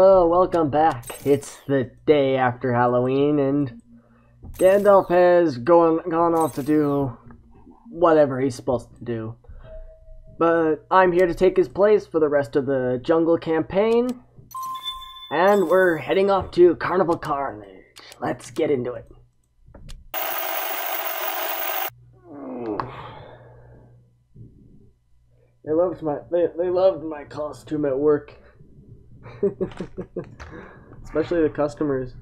Hello, welcome back. It's the day after Halloween, and Gandalf has gone, gone off to do whatever he's supposed to do. But I'm here to take his place for the rest of the jungle campaign, and we're heading off to Carnival Carnage. Let's get into it. They loved my they, they loved my costume at work. Especially the customers.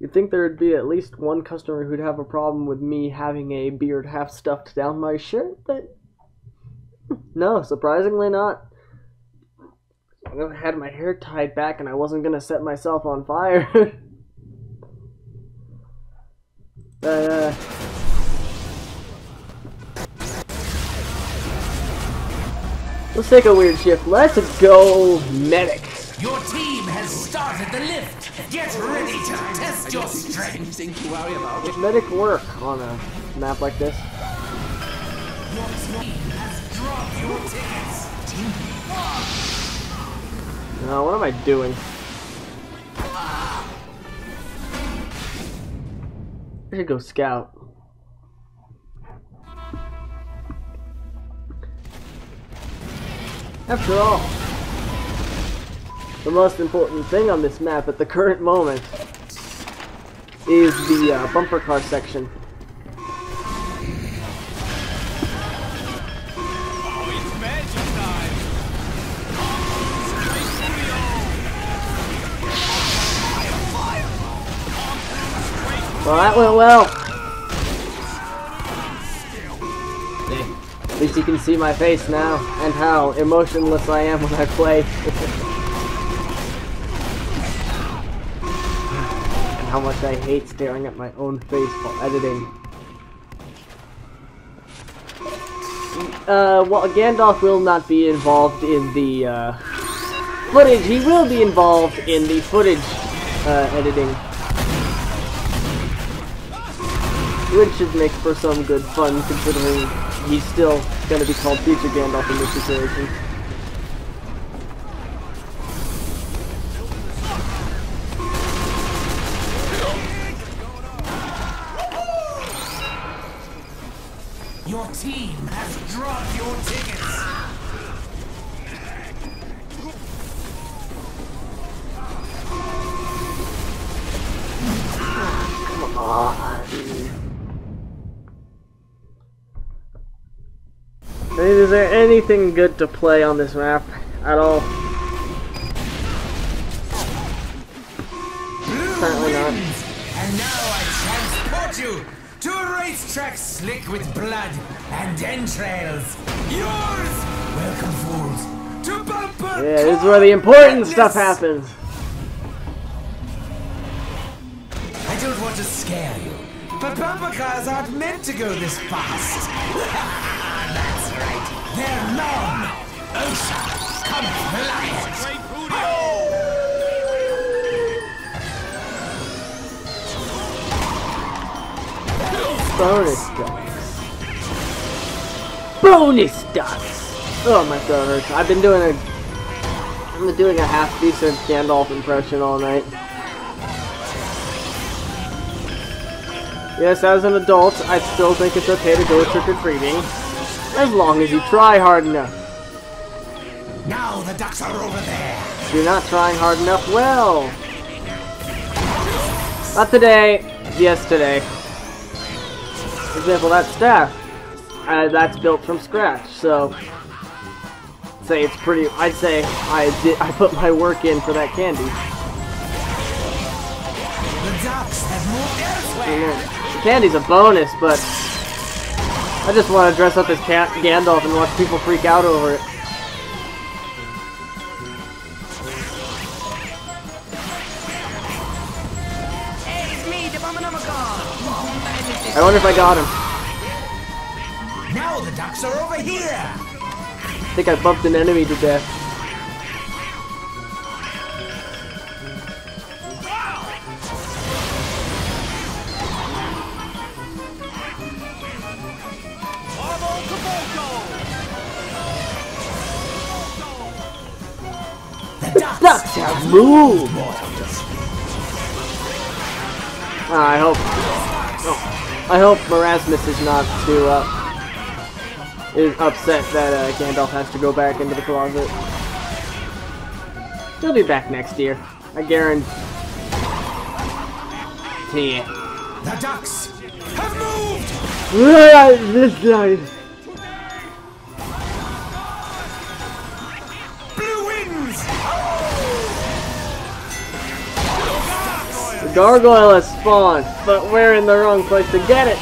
You'd think there would be at least one customer who'd have a problem with me having a beard half stuffed down my shirt, but no, surprisingly not. I had my hair tied back and I wasn't gonna set myself on fire. uh, let's take a weird shift. Let's go medic. Your team has started the lift. Get ready to test your strength. Anything to worry about? Does medic work on a map like this? Your team has dropped your tickets. No, what am I doing? I should go scout. After all, the most important thing on this map at the current moment is the uh, bumper car section. Well, that went well. At least you can see my face now, and how emotionless I am when I play. how much I hate staring at my own face while editing. Uh, well, Gandalf will not be involved in the, uh, footage. He will be involved in the footage, uh, editing. Which should make for some good fun, considering he's still gonna be called Future Gandalf in this situation. Anything good to play on this map at all? Apparently not. And now I transport you to a racetrack slick with blood and entrails. Yours! Welcome, fools, to Bumper Yeah, this is where the important stuff happens. I don't want to scare you, but bumper cars aren't meant to go this fast. That's right. They're long. OSHA, compliant. Bonus ducks. Bonus ducks! Oh, my throat hurts. I've been doing a... I've been doing a half-decent Gandalf impression all night. Yes, as an adult, I still think it's okay to go trick-or-treating. As long as you try hard enough. Now the ducks are over there. You're not trying hard enough, well... Not today. Yesterday. For example, that staff. Uh, that's built from scratch, so... Say it's pretty... I'd say I did. I put my work in for that candy. The ducks have moved elsewhere. Candy's a bonus, but... I just want to dress up as Ca Gandalf and watch people freak out over it. Hey, it's me, the Abominamagon. I wonder if I got him. Now the ducks are over here. I think I bumped an enemy to death. Have moved! Uh, I hope... Oh, I hope Merasmus is not too, uh... Is upset that, uh, Gandalf has to go back into the closet. He'll be back next year. I guarantee it. The ducks have moved! this guy... The gargoyle has spawned, but we're in the wrong place to get it.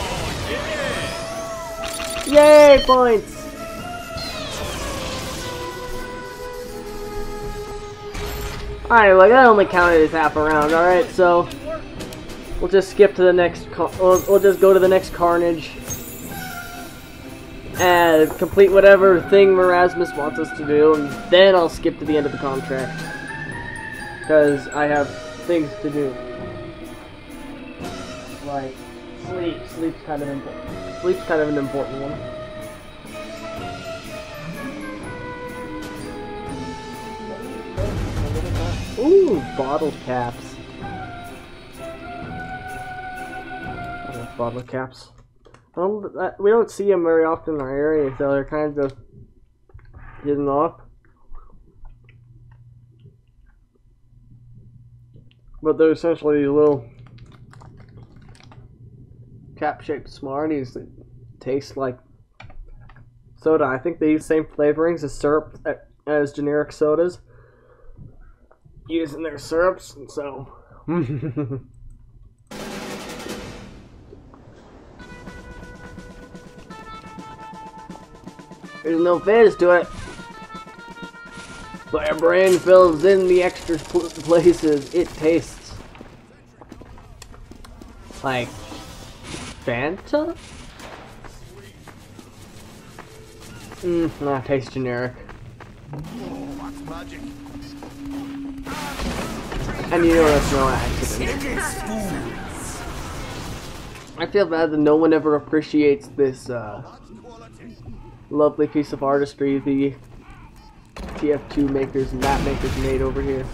Yay, points! Alright, like that only counted as half a round. Alright, so we'll just skip to the next. We'll, we'll just go to the next carnage and complete whatever thing Merasmus wants us to do, and then I'll skip to the end of the contract because I have things to do. Like sleep. Sleep's kind of important. Sleep's kind of an important one. Ooh, bottle caps. I love bottle caps. Um, we don't see them very often in our area, so they're kind of hidden off. But they're essentially little cap-shaped Smarties that taste like soda. I think they use the same flavorings as syrup as generic sodas using their syrups, and so. There's no fizz to it. But our brain fills in the extra places. It tastes like Fanta? Mmm, nah, tastes generic. And you know that's no accident. I feel bad that no one ever appreciates this uh, lovely piece of artistry the TF2 makers and map makers made over here.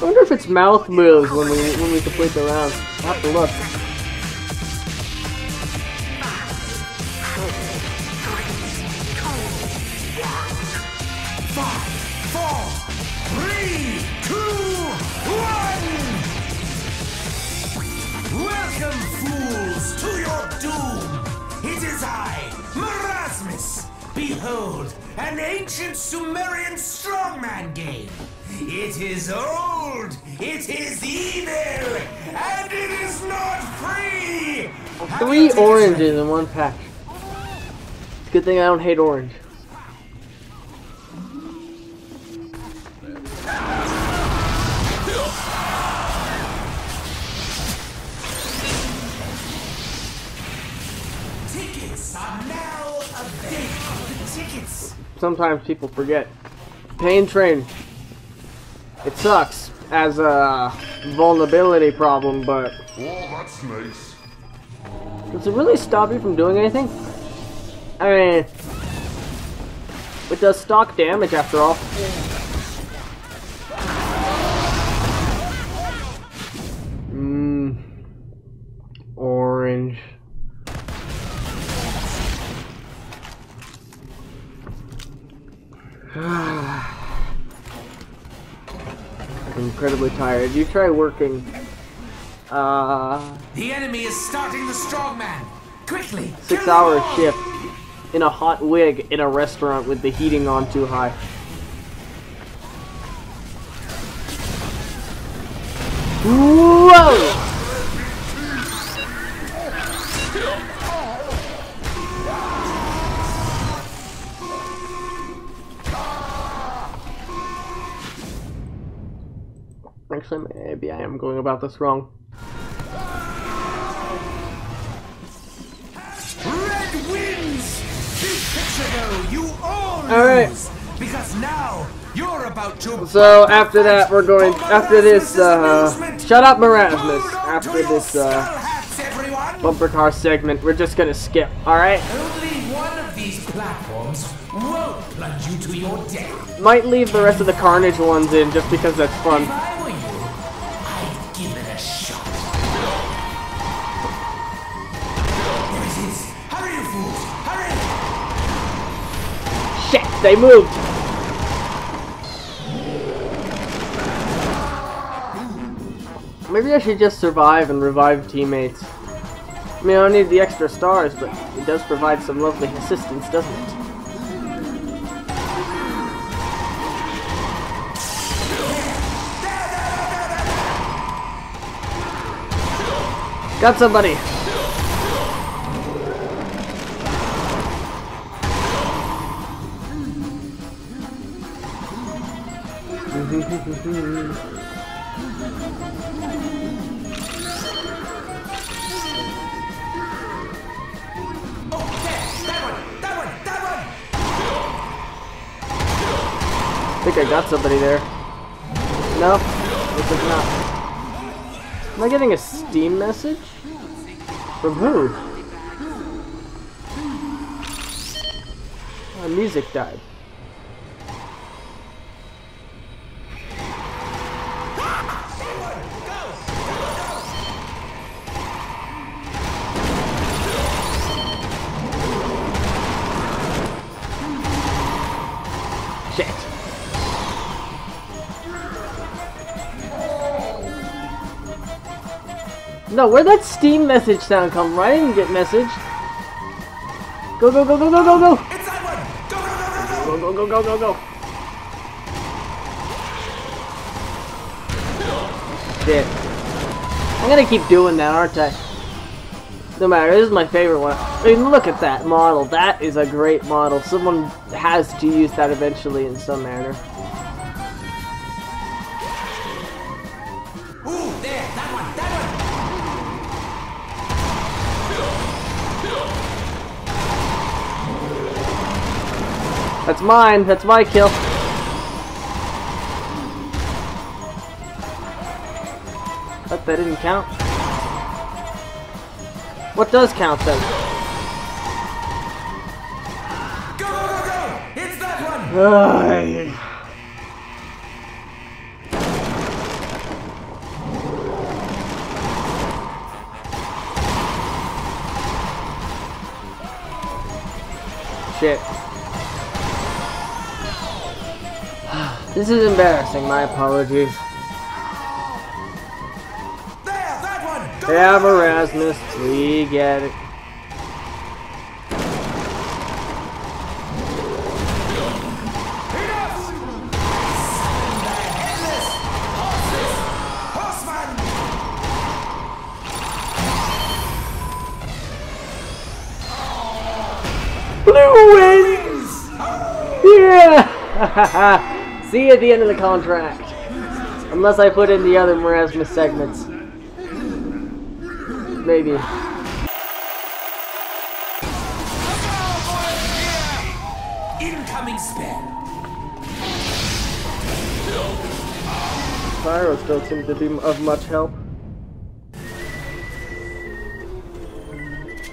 I wonder if its mouth moves when we when we complete the round. I'll have to look. Behold, an ancient Sumerian strongman game! It is old, it is evil, and it is not free! Three oranges in one pack. It's a good thing I don't hate orange. Sometimes people forget. Pain Train. It sucks as a vulnerability problem, but Oh, that's nice. does it really stop you from doing anything? I mean, it does stock damage after all. Mmm. Orange. Tired. You try working. Uh, The enemy is starting the strongman. Quickly, Six-hour shift in a hot wig in a restaurant with the heating on too high. Whoa! Maybe I am going about this wrong. Red wins. Picture you all All right. because now you're about to. So after that, we're going after this. uh Shut up, Merasmus. After this uh bumper car segment, we're just gonna skip. All right. Only one of these platforms won't plunge you to your death. Might leave the rest of the Carnage ones in just because that's fun. They moved! Maybe I should just survive and revive teammates. I mean, I don't need the extra stars, but it does provide some lovely assistance, doesn't it? Got somebody! Somebody there. No, looks like not. Am I getting a Steam message? From who? My music died. No, where'd that Steam message sound come from? I didn't get message. Go, go, go, go, go, go, go! Go, go, go, go, go! Go, go, go, go, go, go! Shit. I'm gonna keep doing that, aren't I? No matter, this is my favorite one. I mean, look at that model. That is a great model. Someone has to use that eventually in some manner. Ooh, there! That one! That one! That's mine. That's my kill. But that didn't count. What does count then? Go, go, go, go! It's that one! Ay. Shit. This is embarrassing, my apologies. Go, go! Merasmus, we get it. Blue wins! Yeah! See you at the end of the contract. Unless I put in the other Merasmus segments. Maybe. Incoming spell! Pyros don't seem to be of much help.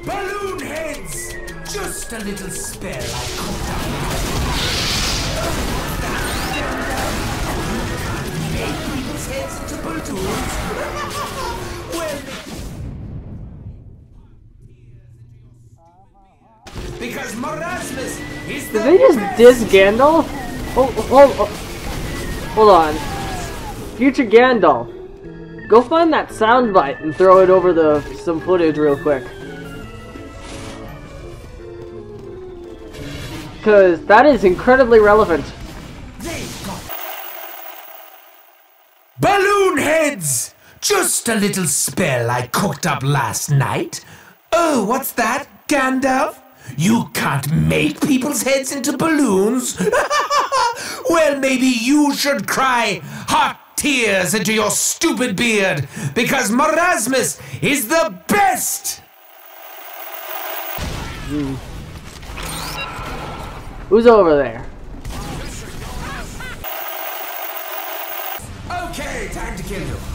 Balloon heads! Just a little spell I cooked up. Make people's heads into balloons? well, because Merasmus is the Did they just diss Gandalf? Oh, hold, oh, hold on. Future Gandalf. Go find that soundbite and throw it over the some footage real quick. Cause that is incredibly relevant. They've got balloon heads. Just a little spell I cooked up last night. Oh, what's that, Gandalf? You can't make people's heads into balloons? well, maybe you should cry hot tears into your stupid beard because Merasmus is the best! Hmm. Who's over there? Okay, time to kill you.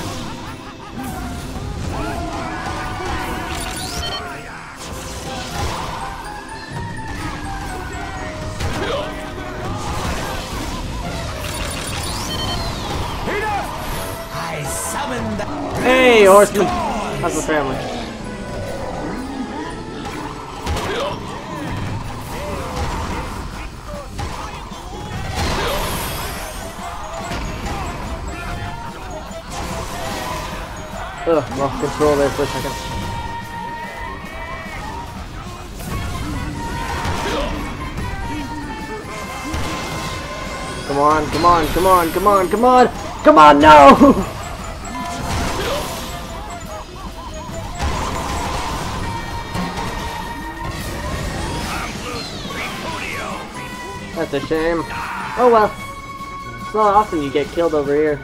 Hey, horseman. How's the family? Ugh, lost control there for a second. Come on, come on, come on, come on, come on! Come on, no! That's a shame. Oh well. It's not often you get killed over here.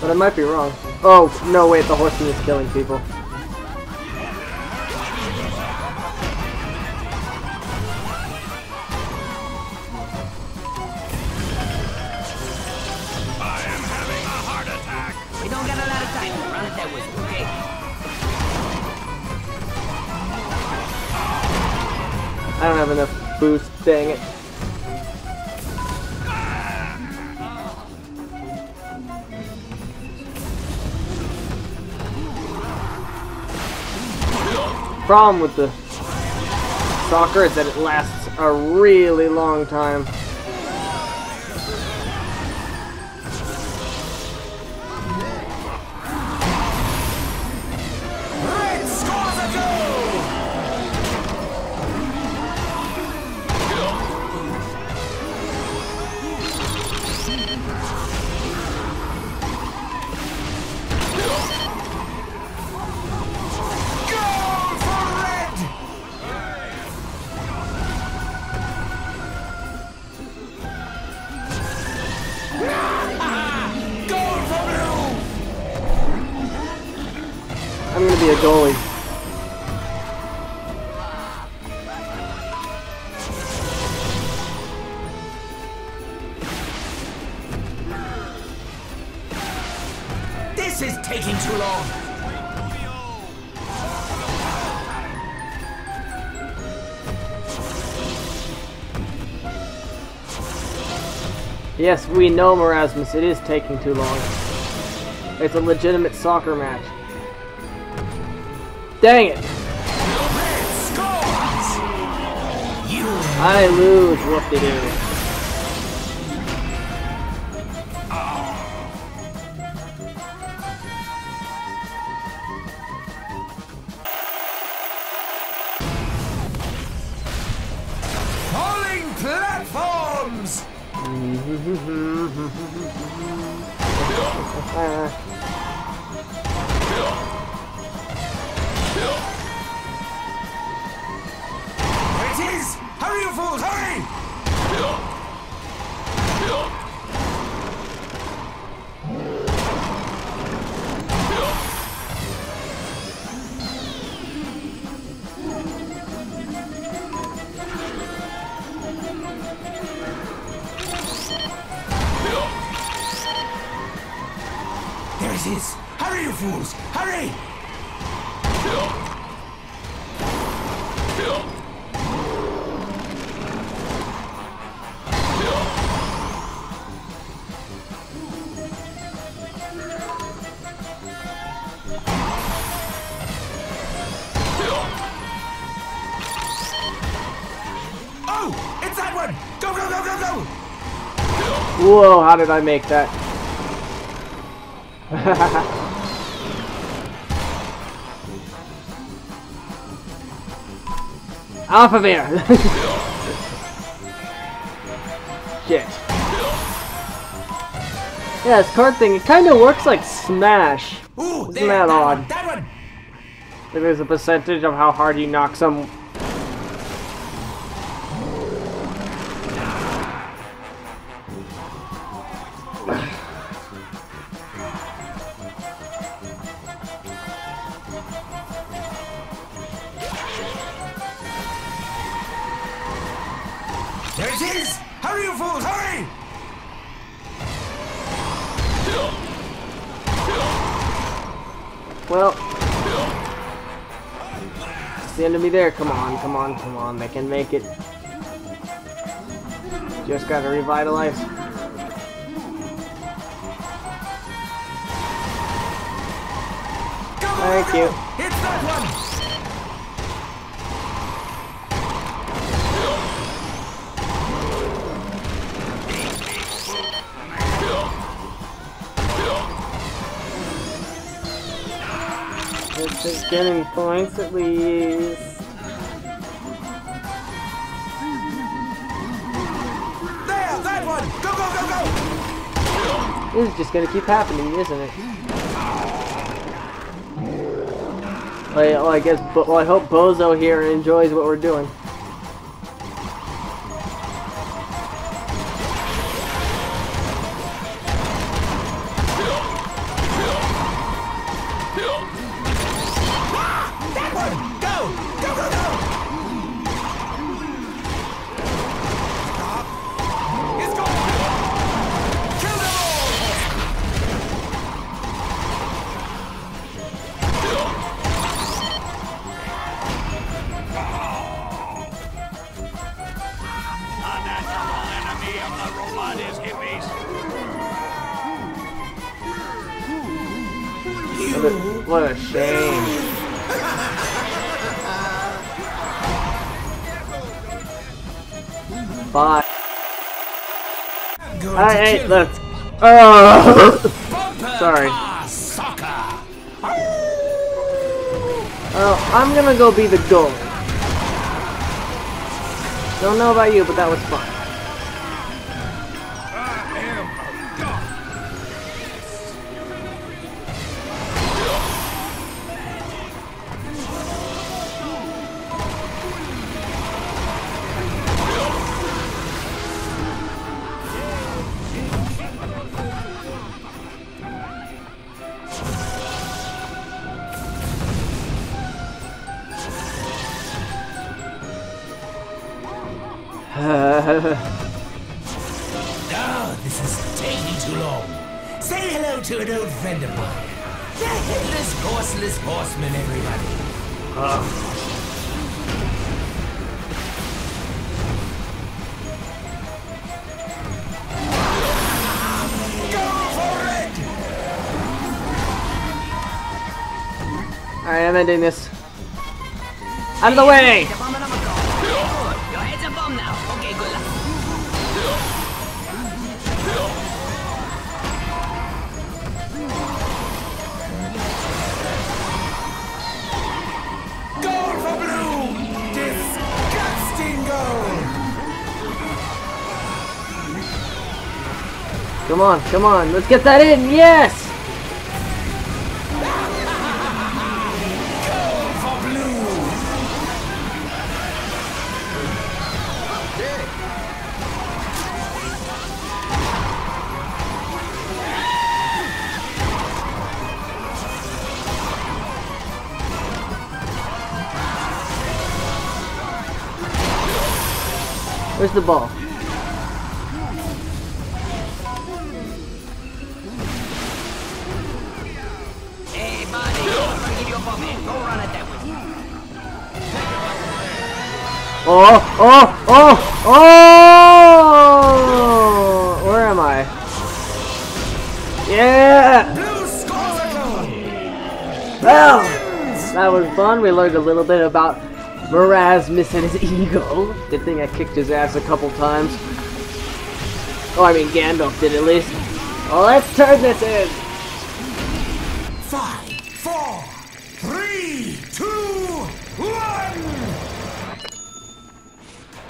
But I might be wrong. Oh, no wait, the horseman is killing people. We don't got a lot of time. Run it that way, okay? I don't have enough boost, dang it. Problem with the soccer is that it lasts a really long time. This is taking too long. Yes, we know, Merasmus, it is taking too long. It's a legitimate soccer match. Dang it! Red scores! You I lose, whoop-de-doo. falling It is! Hurry, you fools, hurry! Hurry, you fools! Hurry! Oh! It's that one! Go, go, go, go, go! Whoa, how did I make that? Alphavir! Shit. Yeah, this card thing, it kind of works like Smash. Ooh, Isn't there, that that odd? One, that one! There's a percentage of how hard you knock some... it is! Hurry, you fools, hurry! Well, it's the enemy there. Come on, come on, come on. They can make it. Just gotta revitalize. Thank you. Getting points at least. There, that one. Go, go, go, go. This is just gonna keep happening, isn't it? Well, well, I guess, well, I hope Bozo here enjoys what we're doing. What a, shame. Bye. Going hey, kill. Oh! Sorry. well, I'm gonna go be the goalie. Don't know about you, but that was fun. Oh, this is taking too long. Say hello to an old friend of mine. The headless, horseless horseman, everybody. It! Alright, I'm ending this. Out of the way! Come on, come on, let's get that in, yes! Where's the ball? Oh, oh, oh, oh! Where am I? Yeah! Well, that was fun. We learned a little bit about Merasmus and his ego. Good thing I kicked his ass a couple times. Oh, I mean Gandalf did at least. Well, let's turn this in. Five, four, three,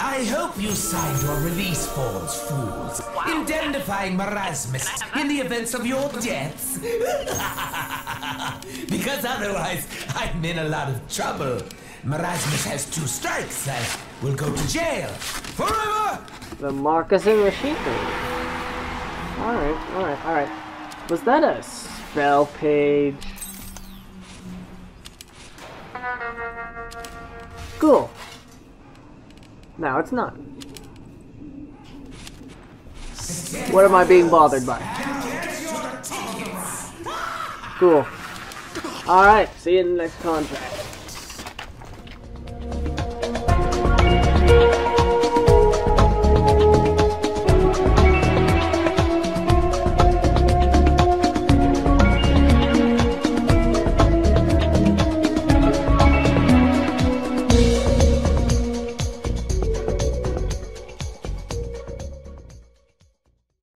I hope you signed your release forms, fools, indemnifying Merasmus in the events of your deaths. because otherwise, I'm in a lot of trouble. Merasmus has two strikes and will go to jail forever. The Marcus and the Sheep. Alright, alright, alright. Was that a spell page? Cool. Now it's not. What am I being bothered by? Cool. Alright, see you in the next contract.